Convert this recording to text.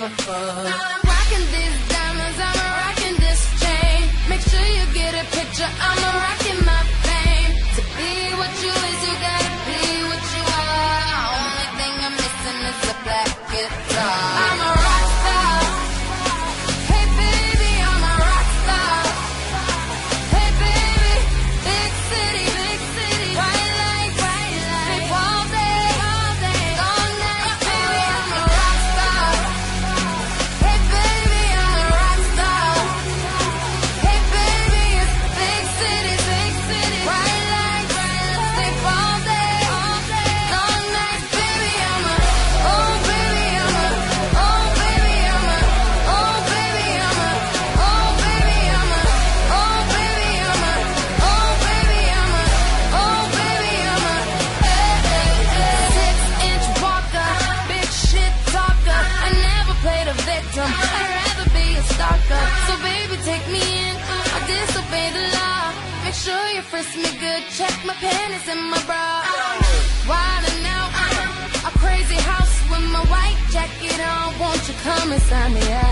give a fuck. I'm rocking these diamonds, I'm rocking this chain. Make sure you get a picture, I'm rocking my fame. To be what you is, you gotta be what you are. Only thing I'm missing is a black guitar. Sure you frisk me good. Check my panties and my bra. Wildin' out, a crazy house with my white jacket on. Won't you come and sign me out?